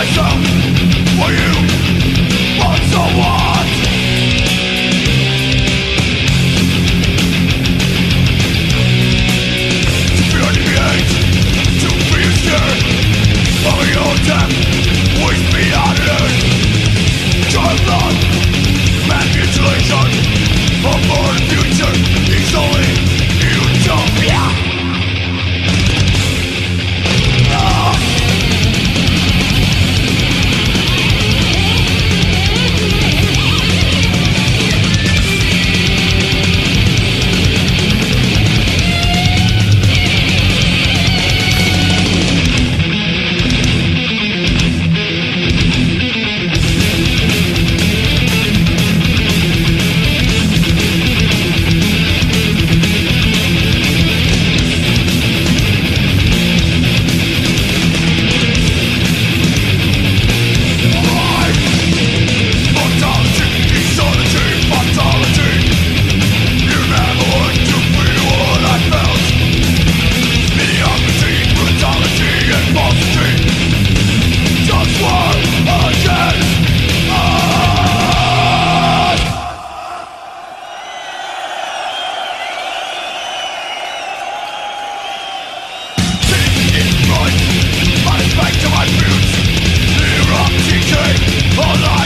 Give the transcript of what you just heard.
myself. For you. my roots, neurotic, all I